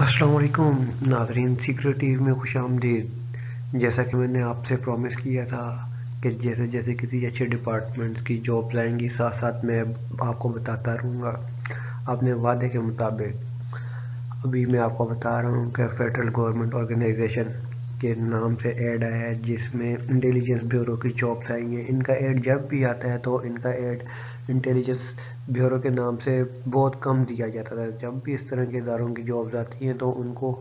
असलकुम नाजरीन secret TV में खुश आमदीद जैसा कि मैंने आपसे प्रॉमिस किया था कि जैसे जैसे किसी अच्छे डिपार्टमेंट की जॉब आएँगी साथ साथ मैं आपको बताता रहूँगा अपने वादे के मुताबिक। अभी मैं आपको बता रहा हूँ कि फेडरल गवर्नमेंट ऑर्गेनाइजेशन के नाम से ऐड आया है, जिसमें इंटेलिजेंस ब्यूरो की जॉब्स आई हैं इनका ऐड जब भी आता है तो इनका ऐड इंटेलिजेंस ब्यूरो के नाम से बहुत कम दिया जाता था। जब भी इस तरह के इदारों की जॉब्स आती हैं तो उनको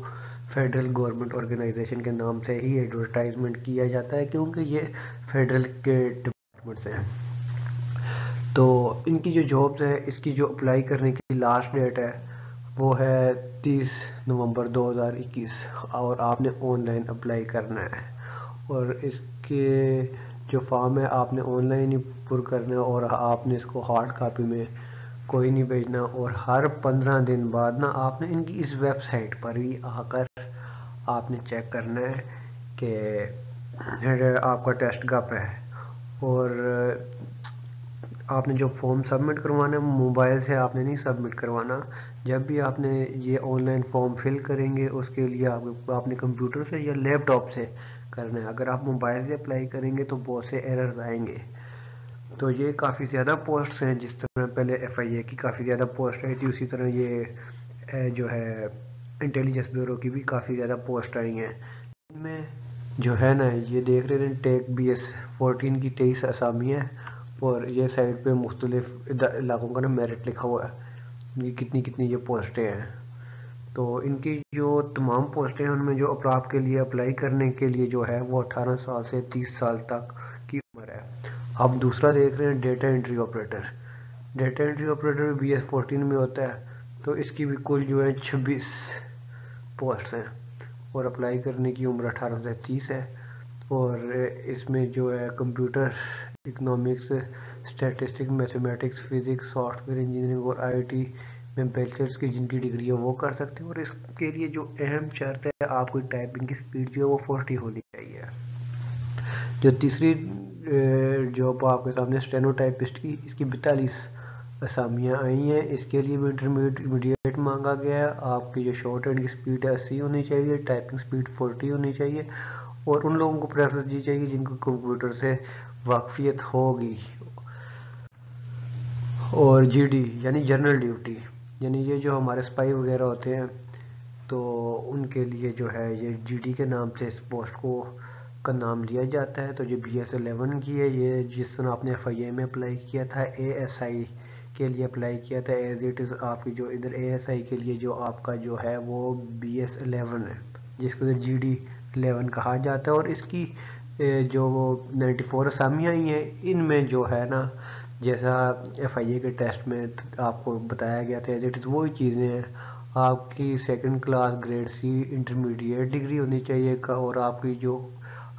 फेडरल गवर्नमेंट ऑर्गेनाइजेशन के नाम से ही एडवर्टाइजमेंट किया जाता है, क्योंकि ये फेडरल के डिपार्टमेंट से हैं। तो इनकी जो जॉब्स हैं, इसकी जो अप्लाई करने की लास्ट डेट है, वो है 30 नवंबर 2021 और आपने ऑनलाइन अप्लाई करना है। और इसके जो फॉर्म है, आपने ऑनलाइन ही पुर करना है और आपने इसको हार्ड कापी में कोई नहीं भेजना और हर पंद्रह दिन बाद ना आपने इनकी इस वेबसाइट पर भी आकर आपने चेक करना है कि आपका टेस्ट कब है। और आपने जो फॉर्म सबमिट करवाना है मोबाइल से आपने नहीं सबमिट करवाना। जब भी आपने ये ऑनलाइन फॉर्म फिल करेंगे उसके लिए आप, आपने कंप्यूटर से या लैपटॉप से करना है। अगर आप मोबाइल से अप्लाई करेंगे तो बहुत से एरर्स आएँगे। तो ये काफ़ी ज़्यादा पोस्ट हैं, जिस तरह पहले एफ़ आई की काफ़ी ज़्यादा पोस्ट आई थी, उसी तरह ये जो है इंटेलिजेंस ब्यूरो की भी काफ़ी ज़्यादा पोस्ट आई हैं। इनमें जो है ना, ये देख रहे हैं टेक बी एस फोर्टीन की तेईस असामी है, और ये साइड पे मुख्तलिफ़ इलाकों का ना मेरिट लिखा हुआ है। ये कितनी कितनी ये पोस्टें हैं। तो इनकी जो तमाम पोस्टें हैं, उनमें जो अपराध के लिए अप्लाई करने के लिए जो है, वो 18 साल से 30 साल तक की उम्र है। अब दूसरा देख रहे हैं data entry operator data entry operator B S fourteen में होता है तो इसकी भी कुल जो है छब्बीस पोस्ट हैं, और अप्लाई करने की उम्र अठारह से तीस है, और इसमें जो है computer economics statistic mathematics physics software engineering और आईटी में बैचलर्स की जिनकी डिग्री है वो कर सकते हैं, और इसके लिए जो अहम शर्त है, आपकी टाइपिंग की स्पीड जो है वो फोर्टी होनी चाहिए। जो तीसरी जॉब आपके सामने स्टेनोटाइपिस्ट की, इसकी बैतालीस असामियाँ आई हैं। इसके लिए भी इंटरमीडिएट मांगा गया है। आपकी जो शॉर्ट हैंड की स्पीड है, अस्सी होनी चाहिए टाइपिंग स्पीड फोर्टी होनी चाहिए। और उन लोगों को प्रेफरेंस दी चाहिए जिनको कंप्यूटर से वाकफियत होगी। और जीडी यानी जनरल ड्यूटी यानी ये जो हमारे स्पाई वगैरह होते हैं तो उनके लिए जो है ये जीडी के नाम से इस पोस्ट को का नाम लिया जाता है। तो जो बी एस एलेवन की है, ये जिस तरह आपने एफ़ आई ए में अप्लाई किया था ए एस आई के लिए अप्लाई किया था एज इट इज़ आपकी जो इधर ए एस आई के लिए जो आपका जो है, वो बी एस एलेवन है, जिसको इधर जी डी एलेवन कहा जाता है। और इसकी जो वो नाइन्टी फोर असामियाँ आई हैं, इनमें जो है ना, जैसा एफ़ आई ए के टेस्ट में आपको बताया गया था एज इट इज़ वही चीज़ें हैं। आपकी second class grade C intermediate degree होनी चाहिए और आपकी जो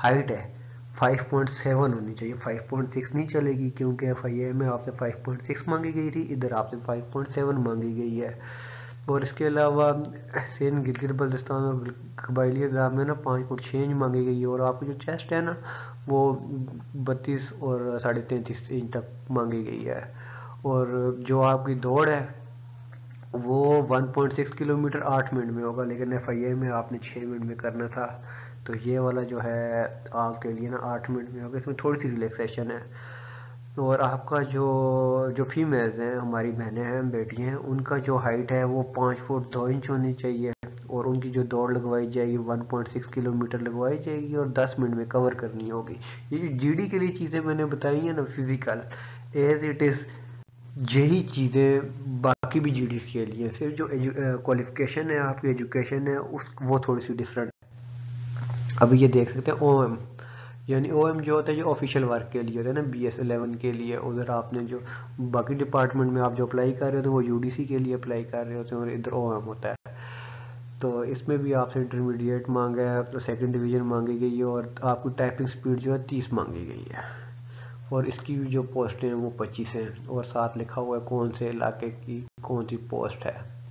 हाइट है 5.7 होनी चाहिए 5.6 नहीं चलेगी क्योंकि एफ़ आई ए में आपसे 5.6 मांगी गई थी, इधर आपसे 5.7 मांगी गई है। और इसके अलावा सेन गिलगित बल्तिस्तान और कबाइली अजलाब में ना पाँच फुट छः इंच मांगी गई है, और आपकी जो चेस्ट है ना, वो बत्तीस और साढ़े तैंतीस इंच तक मांगी गई है। और जो आपकी दौड़ है, वो 1.6 किलोमीटर आठ मिनट में होगा, लेकिन एफ़ में आपने छः मिनट में करना था। तो ये वाला जो है आपके लिए ना आठ मिनट में होगा, इसमें थोड़ी सी रिलैक्सेशन है। और आपका जो जो फीमेल्स हैं, हमारी बहनें हैं, बेटियाँ हैं, उनका जो हाइट है वो पाँच फुट दो इंच होनी चाहिए और उनकी जो दौड़ लगवाई जाएगी 1.6 किलोमीटर लगवाई जाएगी और 10 मिनट में कवर करनी होगी। ये जो जीडी के लिए चीज़ें मैंने बताई हैं ना फ़िज़िकल एज इट इज़ यही चीज़ें बाकी भी जी के लिए सिर्फ़ जो क्वालिफिकेशन है, आपकी एजुकेशन है, उस, वो थोड़ी सी डिफरेंट अभी ये देख सकते हैं ओ एम यानी ओ एम जो होता है जो ऑफिशियल वर्क के लिए होता है ना बी एस एलेवन के लिए। उधर आपने जो बाकी डिपार्टमेंट में आप जो अप्लाई कर रहे होते हैं, वो यू डी सी के लिए अप्लाई कर रहे होते हैं, और इधर ओ एम होता है। तो इसमें भी आपसे इंटरमीडिएट मांगा है तो सेकंड डिवीज़न मांगी गई है, और आपकी टाइपिंग स्पीड जो है, तीस मांगी गई है। और इसकी जो पोस्टें हैं, वो पच्चीस हैं, और साथ लिखा हुआ है कौन से इलाके की कौन सी पोस्ट है।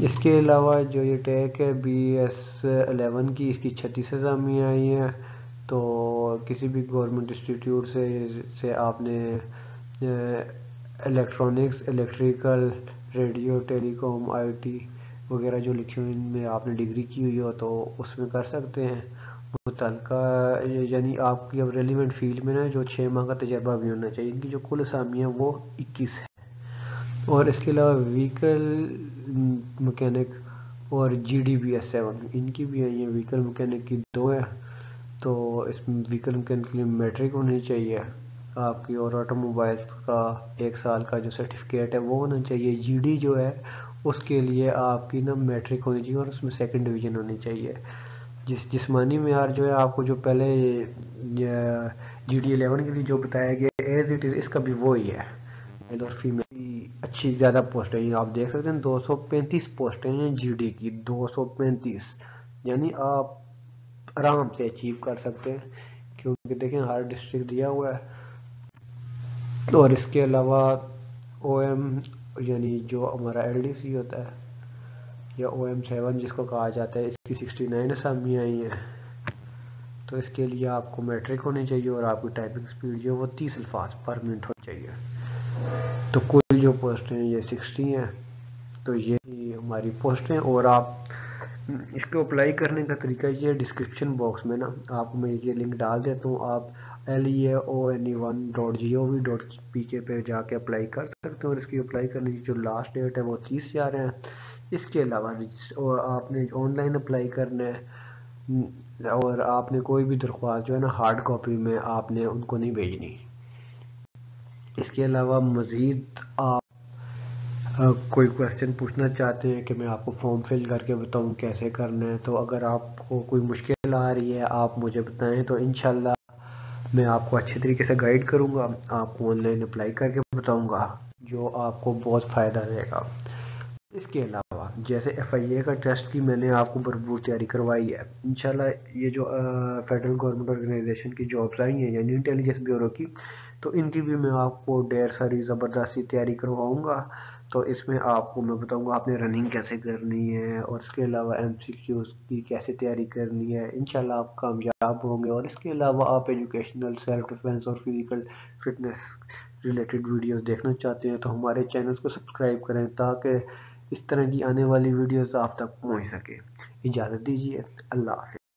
इसके अलावा जो ये टैग है बी एस एलेवन की, इसकी छत्तीस अजामी आई हैं। तो किसी भी गवर्नमेंट इंस्टीट्यूट से से आपने electronics electrical radio telecom IT वगैरह जो लिखी हुई इनमें आपने डिग्री की हुई हो तो उसमें कर सकते हैं। मुतल यानी आपकी अब रेलिवेंट फ़ील्ड में ना, जो छः माह का तजर्बा भी होना चाहिए, इनकी जो कुल असामियाँ वो इक्कीस है। और इसके अलावा व्हीकल मकैनिक और G D B S seven इनकी भी आई है। व्हीकल मकैनिक की दो है। तो इसमें व्हीकल मैकेनिक के लिए मैट्रिक होनी चाहिए। आपकी और ऑटोमोबाइल्स का एक साल का जो सर्टिफिकेट है, वो होना चाहिए। जीडी जो है, उसके लिए आपकी ना मैट्रिक होनी चाहिए और उसमें सेकंड डिवीज़न होनी चाहिए। जिस, जिसमानी यार जो है, आपको जो पहले जी डी एलेवन के लिए जो बताया गया एज इट इज़ इसका भी वो ही है। मेल और फीमेल की अच्छी ज़्यादा पोस्ट आप देख सकते हैं 235 पोस्टें हैं जीडी की 235 यानी आप आराम से अचीव कर सकते हैं, क्योंकि देखें हर डिस्ट्रिक्ट दिया हुआ है। और इसके अलावा ओ एम यानी जो हमारा एल डी सी होता है, या ओ एम सेवन जिसको कहा जाता है, इसकी सिक्सटी नाइन असामी आई हैं। तो इसके लिए आपको मैट्रिक होनी चाहिए और आपकी टाइपिंग स्पीड जो है वो तीस अल्फाज पर मिनट होनी चाहिए। तो कुल जो पोस्टें हैं, ये सिक्सटी हैं। तो ये हमारी पोस्टें और आप इसको अप्लाई करने का तरीका ये डिस्क्रिप्शन बॉक्स में ना। आप मैं ये लिंक डाल देता हूँ, आप L E O N E one dot G O V dot P K पे जाके अप्लाई कर सकते हैं और इसकी अप्लाई करने की जो लास्ट डेट है वो तीस हज़ार है। इसके अलावा और आपने ऑनलाइन अप्लाई करना है और आपने कोई भी दरख्वास्त जो है ना हार्ड कॉपी में आपने उनको नहीं भेजनी। इसके अलावा मज़ीद आप कोई क्वेश्चन पूछना चाहते हैं कि मैं आपको फॉर्म फिल करके बताऊँ कैसे करना है तो अगर आपको कोई मुश्किल आ रही है, आप मुझे बताएँ तो इन मैं आपको अच्छे तरीके से गाइड करूँगा, आपको ऑनलाइन अप्लाई करके बताऊँगा, जो आपको बहुत फ़ायदा रहेगा। इसके अलावा, जैसे एफ़ आई ए का टेस्ट की मैंने आपको भरपूर तैयारी करवाई है इनशाला ये जो फेडरल गवर्नमेंट ऑर्गेनाइजेशन की जॉब्स आई हैं, यानी इंटेलिजेंस ब्यूरो की तो इनकी भी मैं आपको ढेर सारी ज़बरदस्ती तैयारी करवाऊँगा। तो इसमें आपको मैं बताऊँगा आपने रनिंग कैसे करनी है और इसके अलावा एम सी क्यूज़ की कैसे तैयारी करनी है। इनशाला आप कामयाब होंगे और इसके अलावा आप एजुकेशनल सेल्फ डिफेंस और फ़िज़िकल फिटनेस रिलेटेड वीडियोस देखना चाहते हैं तो हमारे चैनल को सब्सक्राइब करें ताकि इस तरह की आने वाली वीडियोस आप तक पहुँच सके। इजाज़त दीजिए। अल्लाह हाफि